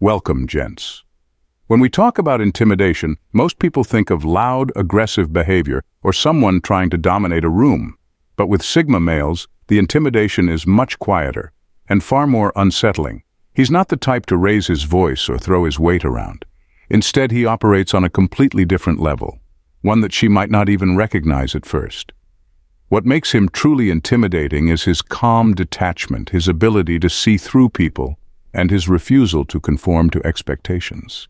Welcome, gents. When we talk about intimidation, most people think of loud, aggressive behavior or someone trying to dominate a room. But with Sigma males, the intimidation is much quieter and far more unsettling. He's not the type to raise his voice or throw his weight around. Instead, he operates on a completely different level, one that she might not even recognize at first. What makes him truly intimidating is his calm detachment, his ability to see through people, and his refusal to conform to expectations.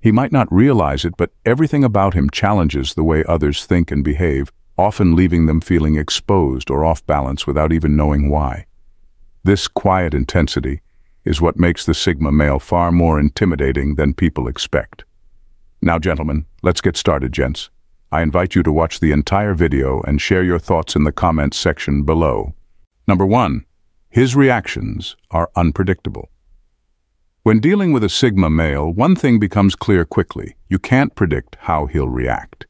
He might not realize it, but everything about him challenges the way others think and behave, often leaving them feeling exposed or off balance without even knowing why. This quiet intensity is what makes the Sigma male far more intimidating than people expect. Now, gentlemen, let's get started, gents. I invite you to watch the entire video and share your thoughts in the comments section below. Number one, his reactions are unpredictable. When dealing with a Sigma male, one thing becomes clear quickly. You can't predict how he'll react.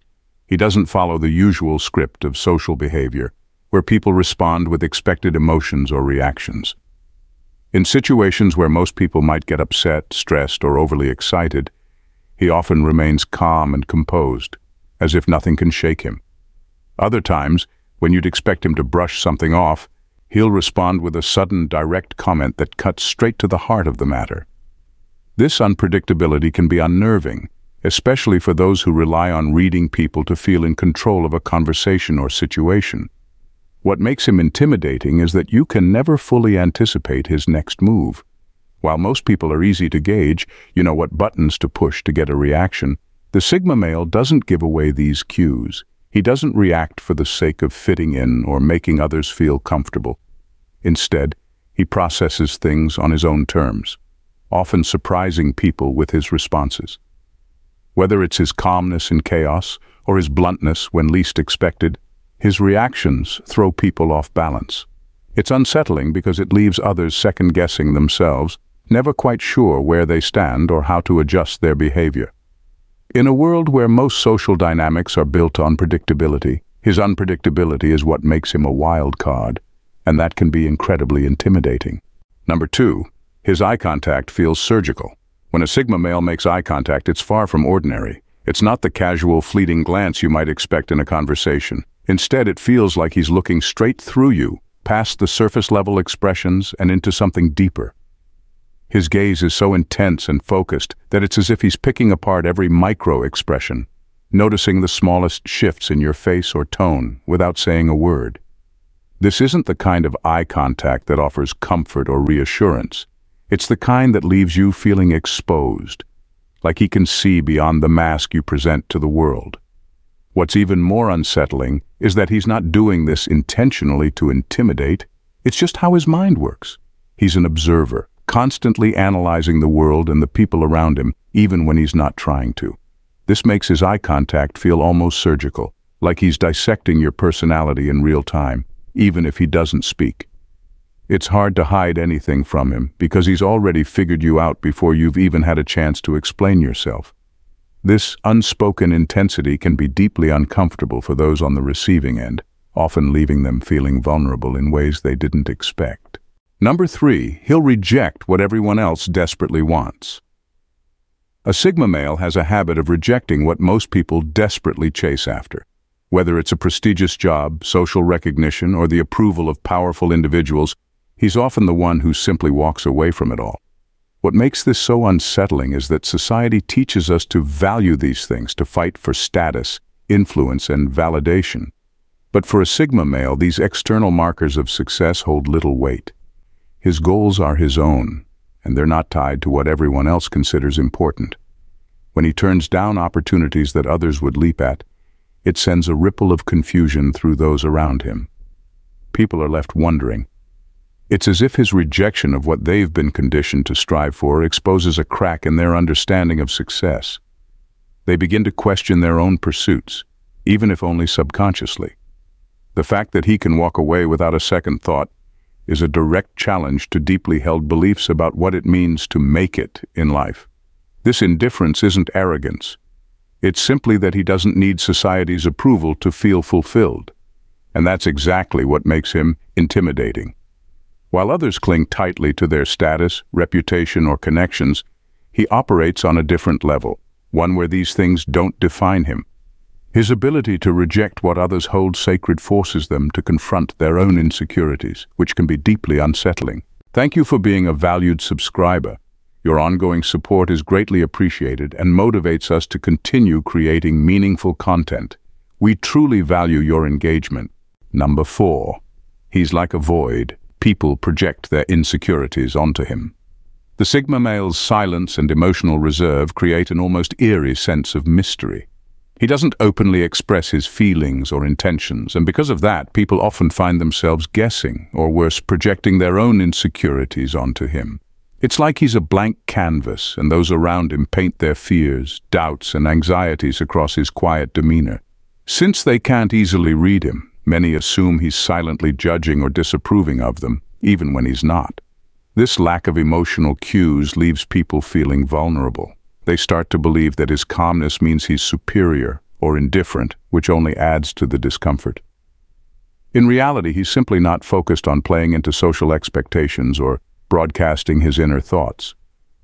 He doesn't follow the usual script of social behavior, where people respond with expected emotions or reactions. In situations where most people might get upset, stressed, or overly excited, he often remains calm and composed as if nothing can shake him. Other times, when you'd expect him to brush something off, he'll respond with a sudden, direct comment that cuts straight to the heart of the matter. This unpredictability can be unnerving, especially for those who rely on reading people to feel in control of a conversation or situation. What makes him intimidating is that you can never fully anticipate his next move. While most people are easy to gauge, you know what buttons to push to get a reaction, the Sigma male doesn't give away these cues. He doesn't react for the sake of fitting in or making others feel comfortable. Instead, he processes things on his own terms, often surprising people with his responses. Whether it's his calmness in chaos or his bluntness when least expected, his reactions throw people off balance. It's unsettling because it leaves others second-guessing themselves, never quite sure where they stand or how to adjust their behavior. In a world where most social dynamics are built on predictability, his unpredictability is what makes him a wild card, and that can be incredibly intimidating. Number two, his eye contact feels surgical. When a Sigma male makes eye contact, it's far from ordinary. It's not the casual, fleeting glance you might expect in a conversation. Instead, it feels like he's looking straight through you, past the surface-level expressions and into something deeper. His gaze is so intense and focused that it's as if he's picking apart every micro-expression, noticing the smallest shifts in your face or tone without saying a word. This isn't the kind of eye contact that offers comfort or reassurance. It's the kind that leaves you feeling exposed, like he can see beyond the mask you present to the world. What's even more unsettling is that he's not doing this intentionally to intimidate. It's just how his mind works. He's an observer, constantly analyzing the world and the people around him, even when he's not trying to. This makes his eye contact feel almost surgical, like he's dissecting your personality in real time, even if he doesn't speak. It's hard to hide anything from him because he's already figured you out before you've even had a chance to explain yourself. This unspoken intensity can be deeply uncomfortable for those on the receiving end, often leaving them feeling vulnerable in ways they didn't expect. Number three, he'll reject what everyone else desperately wants. A Sigma male has a habit of rejecting what most people desperately chase after. Whether it's a prestigious job, social recognition, or the approval of powerful individuals, he's often the one who simply walks away from it all. What makes this so unsettling is that society teaches us to value these things, to fight for status, influence, and validation. But for a Sigma male, these external markers of success hold little weight. His goals are his own, and they're not tied to what everyone else considers important. When he turns down opportunities that others would leap at, it sends a ripple of confusion through those around him. People are left wondering. It's as if his rejection of what they've been conditioned to strive for exposes a crack in their understanding of success. They begin to question their own pursuits, even if only subconsciously. The fact that he can walk away without a second thought is a direct challenge to deeply held beliefs about what it means to make it in life. This indifference isn't arrogance. It's simply that he doesn't need society's approval to feel fulfilled. And that's exactly what makes him intimidating. While others cling tightly to their status, reputation, or connections, he operates on a different level, one where these things don't define him. His ability to reject what others hold sacred forces them to confront their own insecurities, which can be deeply unsettling. Thank you for being a valued subscriber. Your ongoing support is greatly appreciated and motivates us to continue creating meaningful content. We truly value your engagement. Number four, he's like a void. People project their insecurities onto him. The Sigma male's silence and emotional reserve create an almost eerie sense of mystery. He doesn't openly express his feelings or intentions, and because of that, people often find themselves guessing, or worse, projecting their own insecurities onto him. It's like he's a blank canvas, and those around him paint their fears, doubts, and anxieties across his quiet demeanor. Since they can't easily read him, many assume he's silently judging or disapproving of them, even when he's not. This lack of emotional cues leaves people feeling vulnerable. They start to believe that his calmness means he's superior or indifferent, which only adds to the discomfort. In reality, he's simply not focused on playing into social expectations or broadcasting his inner thoughts.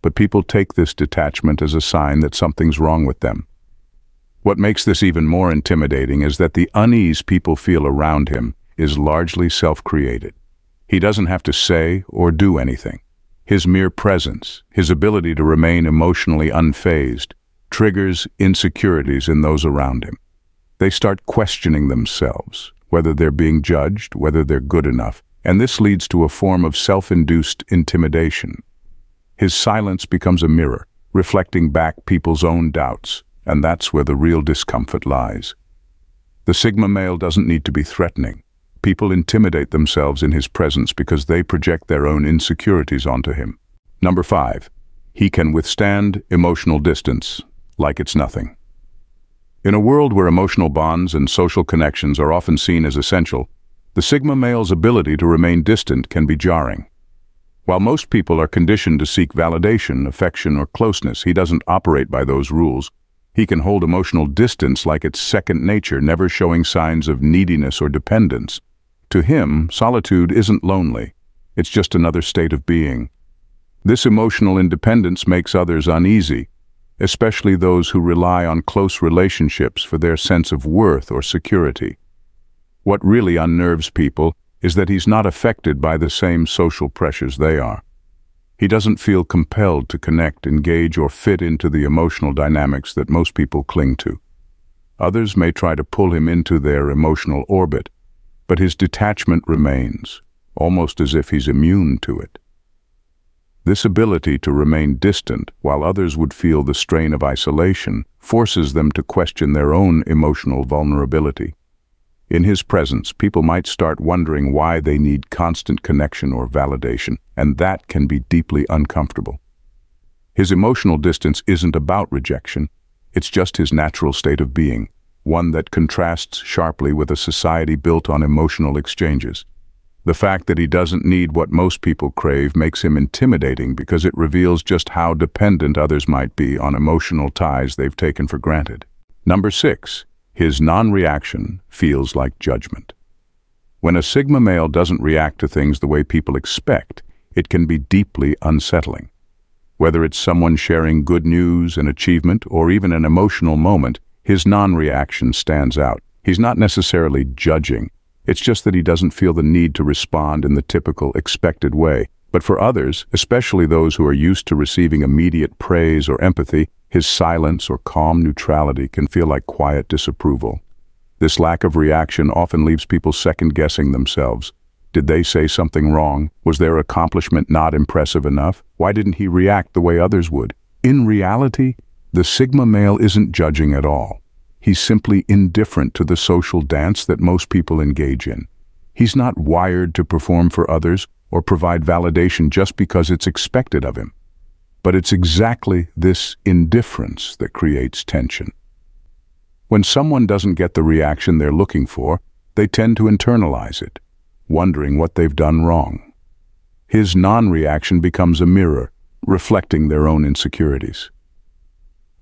But people take this detachment as a sign that something's wrong with them. What makes this even more intimidating is that the unease people feel around him is largely self-created. He doesn't have to say or do anything. His mere presence, his ability to remain emotionally unfazed, triggers insecurities in those around him. They start questioning themselves, whether they're being judged, whether they're good enough, and this leads to a form of self-induced intimidation. His silence becomes a mirror, reflecting back people's own doubts, and that's where the real discomfort lies. The Sigma male doesn't need to be threatening. People intimidate themselves in his presence because they project their own insecurities onto him. Number five, he can withstand emotional distance like it's nothing. In a world where emotional bonds and social connections are often seen as essential, the Sigma male's ability to remain distant can be jarring. While most people are conditioned to seek validation, affection, or closeness, he doesn't operate by those rules. He can hold emotional distance like it's second nature, never showing signs of neediness or dependence. To him, solitude isn't lonely. It's just another state of being. This emotional independence makes others uneasy, especially those who rely on close relationships for their sense of worth or security. What really unnerves people is that he's not affected by the same social pressures they are. He doesn't feel compelled to connect, engage, or fit into the emotional dynamics that most people cling to. Others may try to pull him into their emotional orbit, but his detachment remains, almost as if he's immune to it. This ability to remain distant while others would feel the strain of isolation forces them to question their own emotional vulnerability. In his presence, people might start wondering why they need constant connection or validation, and that can be deeply uncomfortable. His emotional distance isn't about rejection, it's just his natural state of being, one that contrasts sharply with a society built on emotional exchanges. The fact that he doesn't need what most people crave makes him intimidating because it reveals just how dependent others might be on emotional ties they've taken for granted. Number six, his non-reaction feels like judgment. When a Sigma male doesn't react to things the way people expect, it can be deeply unsettling. Whether it's someone sharing good news, an achievement, or even an emotional moment, his non-reaction stands out. He's not necessarily judging. It's just that he doesn't feel the need to respond in the typical, expected way. But for others, especially those who are used to receiving immediate praise or empathy, his silence or calm neutrality can feel like quiet disapproval. This lack of reaction often leaves people second-guessing themselves. Did they say something wrong? Was their accomplishment not impressive enough? Why didn't he react the way others would? In reality, the Sigma male isn't judging at all. He's simply indifferent to the social dance that most people engage in. He's not wired to perform for others or provide validation just because it's expected of him. But it's exactly this indifference that creates tension. When someone doesn't get the reaction they're looking for, they tend to internalize it, wondering what they've done wrong. His non-reaction becomes a mirror, reflecting their own insecurities.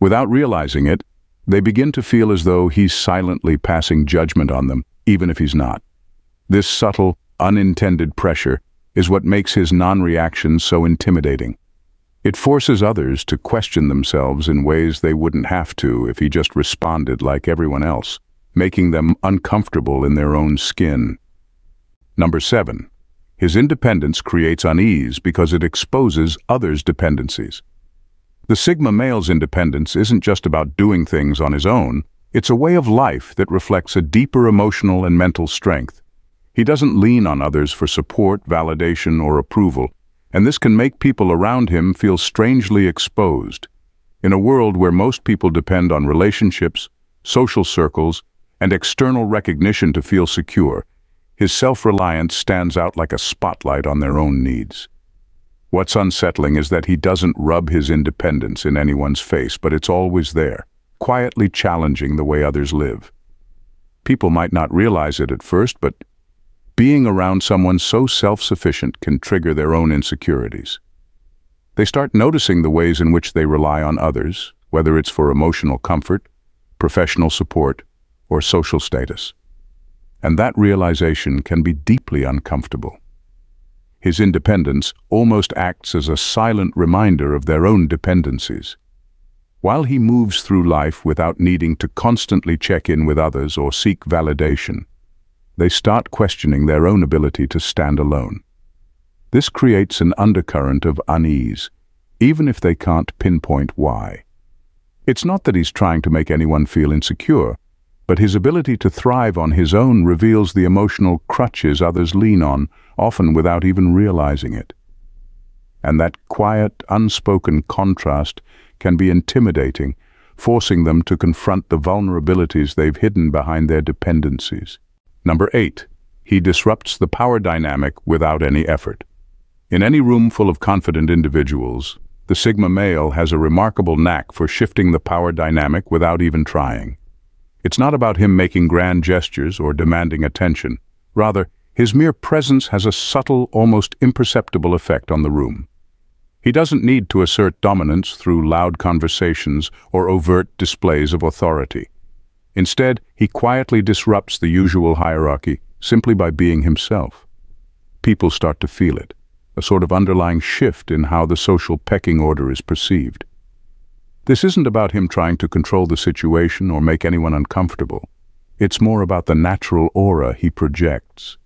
Without realizing it, they begin to feel as though he's silently passing judgment on them, even if he's not. This subtle, unintended pressure is what makes his non-reaction so intimidating. It forces others to question themselves in ways they wouldn't have to if he just responded like everyone else, making them uncomfortable in their own skin. Number seven, his independence creates unease because it exposes others' dependencies. The Sigma male's independence isn't just about doing things on his own, it's a way of life that reflects a deeper emotional and mental strength. He doesn't lean on others for support, validation, or approval, and this can make people around him feel strangely exposed. In a world where most people depend on relationships, social circles, and external recognition to feel secure, his self-reliance stands out like a spotlight on their own needs. What's unsettling is that he doesn't rub his independence in anyone's face, but it's always there, quietly challenging the way others live. People might not realize it at first, but being around someone so self-sufficient can trigger their own insecurities. They start noticing the ways in which they rely on others, whether it's for emotional comfort, professional support, or social status and that realization can be deeply uncomfortable. His independence almost acts as a silent reminder of their own dependencies. While he moves through life without needing to constantly check in with others or seek validation, they start questioning their own ability to stand alone. This creates an undercurrent of unease, even if they can't pinpoint why. It's not that he's trying to make anyone feel insecure, but his ability to thrive on his own reveals the emotional crutches others lean on, often without even realizing it. And that quiet, unspoken contrast can be intimidating, forcing them to confront the vulnerabilities they've hidden behind their dependencies. Number eight, he disrupts the power dynamic without any effort. In any room full of confident individuals, the Sigma male has a remarkable knack for shifting the power dynamic without even trying. It's not about him making grand gestures or demanding attention. Rather, his mere presence has a subtle, almost imperceptible effect on the room. He doesn't need to assert dominance through loud conversations or overt displays of authority. Instead, he quietly disrupts the usual hierarchy simply by being himself. People start to feel it, a sort of underlying shift in how the social pecking order is perceived. This isn't about him trying to control the situation or make anyone uncomfortable. It's more about the natural aura he projects.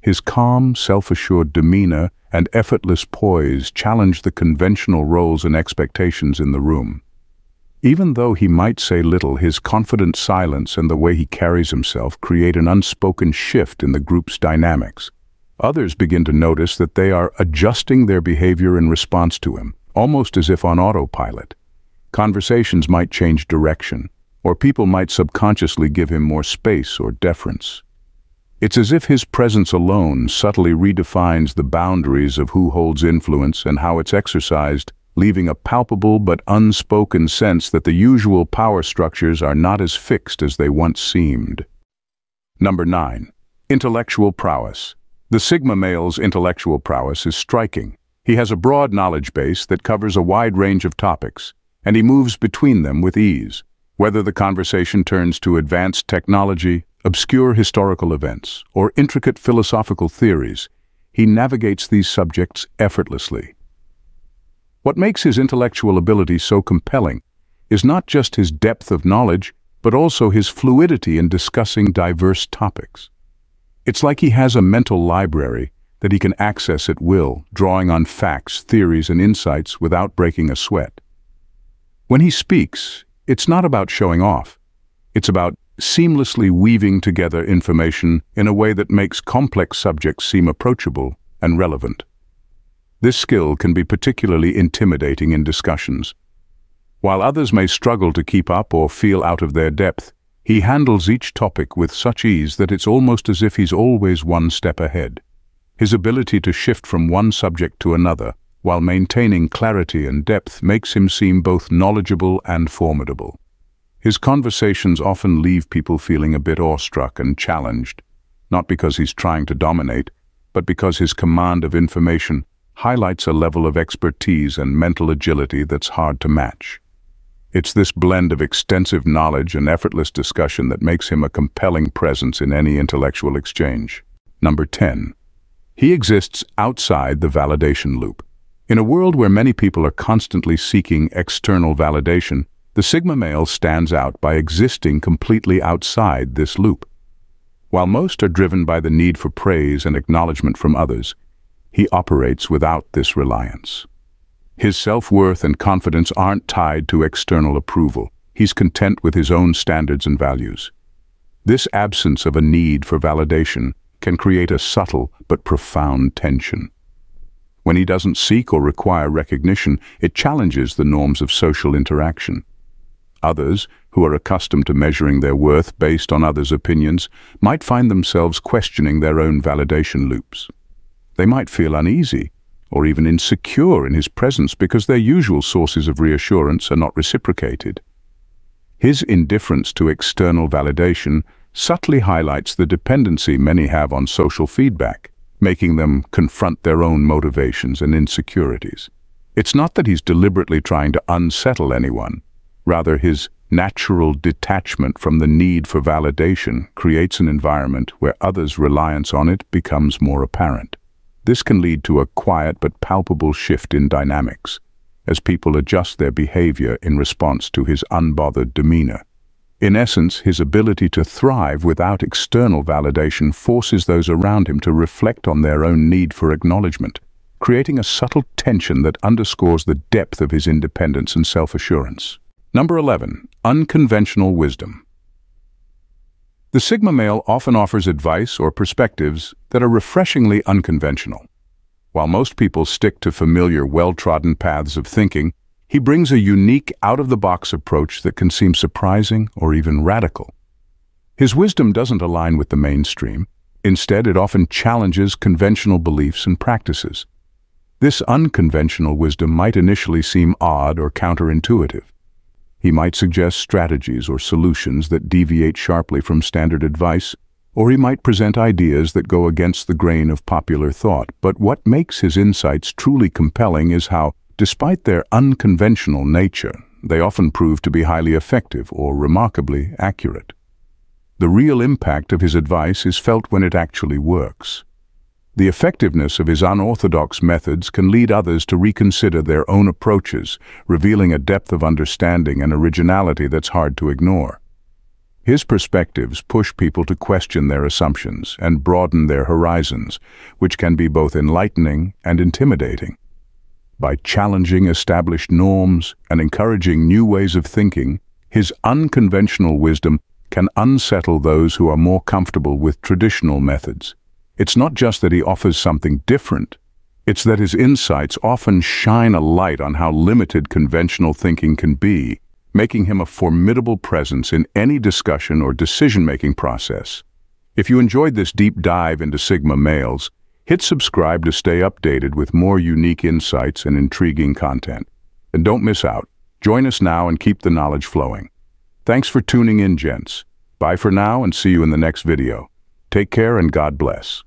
His calm, self-assured demeanor and effortless poise challenge the conventional roles and expectations in the room. Even though he might say little, his confident silence and the way he carries himself create an unspoken shift in the group's dynamics. Others begin to notice that they are adjusting their behavior in response to him, almost as if on autopilot. Conversations might change direction, or people might subconsciously give him more space or deference. It's as if his presence alone subtly redefines the boundaries of who holds influence and how it's exercised, leaving a palpable but unspoken sense that the usual power structures are not as fixed as they once seemed. Number 9. Intellectual prowess. The Sigma male's intellectual prowess is striking. He has a broad knowledge base that covers a wide range of topics, and he moves between them with ease, whether the conversation turns to advanced technology, obscure historical events, or intricate philosophical theories, he navigates these subjects effortlessly. What makes his intellectual ability so compelling is not just his depth of knowledge, but also his fluidity in discussing diverse topics. It's like he has a mental library that he can access at will, drawing on facts, theories, and insights without breaking a sweat. When he speaks, it's not about showing off. It's about seamlessly weaving together information in a way that makes complex subjects seem approachable and relevant. This skill can be particularly intimidating in discussions. While others may struggle to keep up or feel out of their depth, he handles each topic with such ease that it's almost as if he's always one step ahead. His ability to shift from one subject to another while maintaining clarity and depth makes him seem both knowledgeable and formidable. His conversations often leave people feeling a bit awestruck and challenged, not because he's trying to dominate, but because his command of information highlights a level of expertise and mental agility that's hard to match. It's this blend of extensive knowledge and effortless discussion that makes him a compelling presence in any intellectual exchange. Number 10. He exists outside the validation loop. In a world where many people are constantly seeking external validation, the Sigma male stands out by existing completely outside this loop. While most are driven by the need for praise and acknowledgement from others, he operates without this reliance. His self-worth and confidence aren't tied to external approval. He's content with his own standards and values. This absence of a need for validation can create a subtle but profound tension. When he doesn't seek or require recognition, it challenges the norms of social interaction. Others, who are accustomed to measuring their worth based on others' opinions, might find themselves questioning their own validation loops. They might feel uneasy or even insecure in his presence because their usual sources of reassurance are not reciprocated. His indifference to external validation subtly highlights the dependency many have on social feedback, making them confront their own motivations and insecurities. It's not that he's deliberately trying to unsettle anyone. Rather, his natural detachment from the need for validation creates an environment where others' reliance on it becomes more apparent. This can lead to a quiet but palpable shift in dynamics, as people adjust their behavior in response to his unbothered demeanor. In essence, his ability to thrive without external validation forces those around him to reflect on their own need for acknowledgement, creating a subtle tension that underscores the depth of his independence and self-assurance. Number 11. Unconventional Wisdom the Sigma male often offers advice or perspectives that are refreshingly unconventional. While most people stick to familiar, well-trodden paths of thinking, he brings a unique, out-of-the-box approach that can seem surprising or even radical. His wisdom doesn't align with the mainstream. Instead, it often challenges conventional beliefs and practices. This unconventional wisdom might initially seem odd or counterintuitive. He might suggest strategies or solutions that deviate sharply from standard advice, or he might present ideas that go against the grain of popular thought. But what makes his insights truly compelling is how, despite their unconventional nature, they often prove to be highly effective or remarkably accurate. The real impact of his advice is felt when it actually works. The effectiveness of his unorthodox methods can lead others to reconsider their own approaches, revealing a depth of understanding and originality that's hard to ignore. His perspectives push people to question their assumptions and broaden their horizons, which can be both enlightening and intimidating. By challenging established norms and encouraging new ways of thinking, his unconventional wisdom can unsettle those who are more comfortable with traditional methods. It's not just that he offers something different, it's that his insights often shine a light on how limited conventional thinking can be, making him a formidable presence in any discussion or decision-making process. If you enjoyed this deep dive into Sigma males, hit subscribe to stay updated with more unique insights and intriguing content. And don't miss out. Join us now and keep the knowledge flowing. Thanks for tuning in, gents. Bye for now and see you in the next video. Take care and God bless.